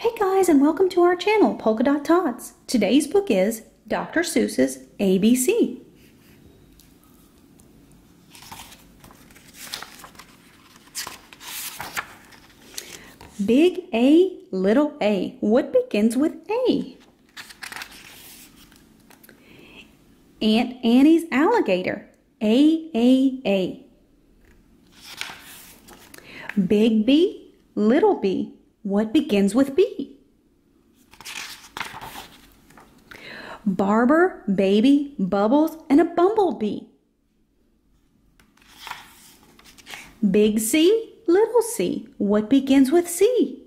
Hey guys, and welcome to our channel, Polka Dot Tots. Today's book is Dr. Seuss's ABC. Big A, little a. What begins with A? Aunt Annie's alligator. A, A, A. Big B, little b. What begins with B? Barber, baby, bubbles, and a bumblebee. Big C, little c. What begins with C?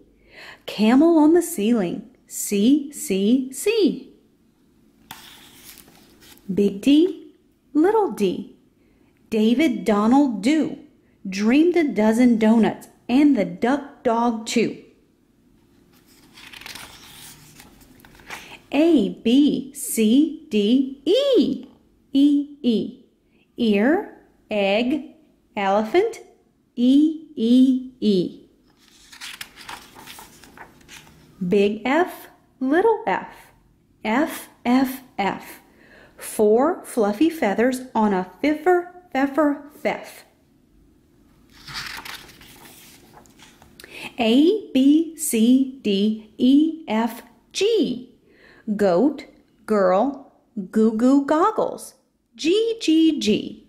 Camel on the ceiling. C, C, C. Big D, little d. David Donald Doo. Dreamed a dozen donuts and the duck dog too. A, B, C, D, E. E, E. Ear, egg, elephant, E, E, E. Big F, little f. F, F, F. Four fluffy feathers on a fiffer, feffer, feff. A, B, C, D, E, F, G goat, girl, goo goo goggles, G G G.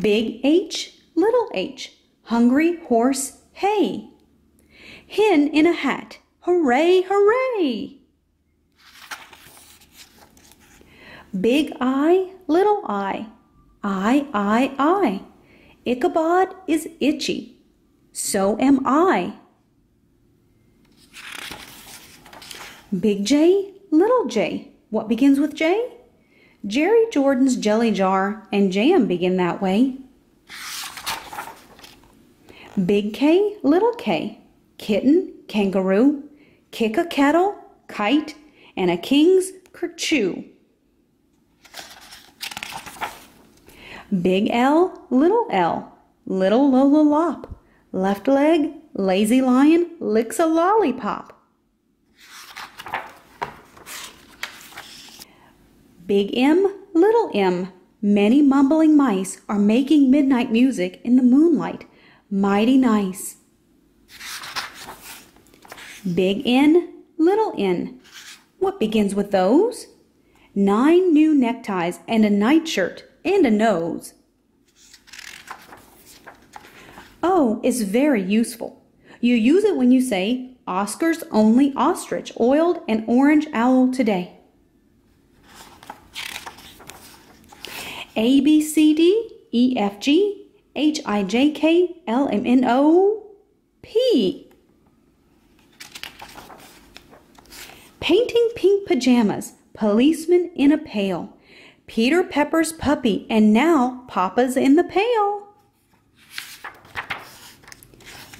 Big H, little h, hungry horse, hay. Hen in a hat, hooray, hooray. Big I, little I, I, I, I. Ichabod is itchy, so am I. Big J, little j. What begins with J? Jerry Jordan's jelly jar and jam begin that way. Big K, little k. Kitten, kangaroo, kick a kettle, kite, and a king's kerchoo. Big L, little l. Little Lola Lopp. Left leg, lazy lion, licks a lollipop. Big M, little m. Many mumbling mice are making midnight music in the moonlight. Mighty nice. Big N, little n. What begins with those? Nine new neckties and a nightshirt and a nose. Oh, o is very useful. You use it when you say Oscar's only ostrich oiled an orange owl today. A, B, C, D, E, F, G, H, I, J, K, L, M, N, O, P. Painting pink pajamas, policeman in a pail, Peter Pepper's puppy, and now Papa's in the pail.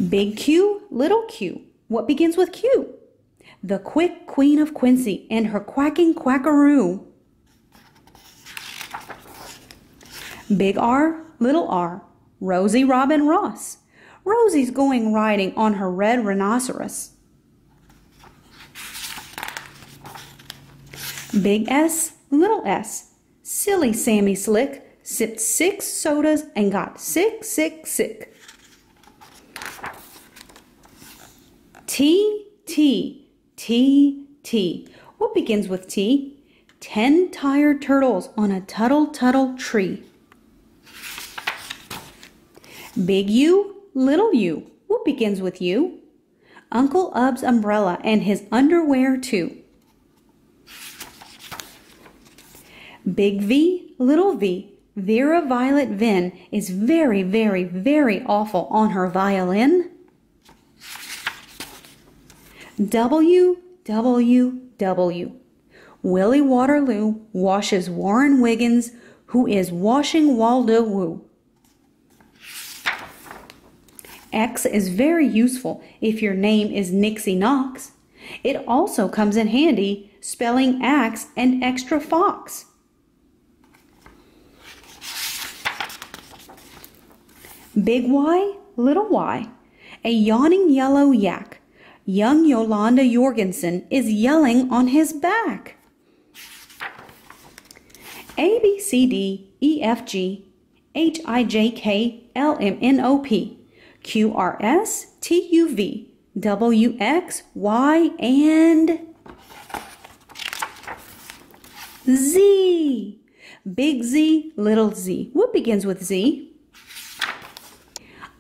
Big Q, little q. What begins with Q? The quick queen of Quincy and her quacking quackaroo. Big R, little r. Rosie Robin Ross. Rosie's going riding on her red rhinoceros. Big S, little s. Silly Sammy Slick sipped six sodas and got sick, sick, sick. T, T, T, T. What begins with T? Ten tired turtles on a tuttle tuttle tree. Big U, little u. What begins with U? Uncle Ubb's umbrella and his underwear too. Big V, little v. Vera Violet Vinn is very, very, very awful on her violin. W, W, W. Willie Waterloo washes Warren Wiggins, who is washing Waldo Woo. X is very useful if your name is Nixie Knox. It also comes in handy spelling axe and extra fox. Big Y, little y. A yawning yellow yak. Young Yolanda Yorgenson is yelling on his back. A, B, C, D, E, F, G, H, I, J, K, L, M, N, O, P, Q, R, S, T, U, V, W, X, Y, and Z. Big Z, little z. What begins with Z?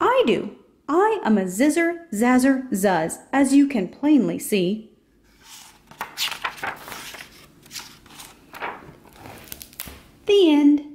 I do. I am a zizzer, zazzer, zuzz, as you can plainly see. The end.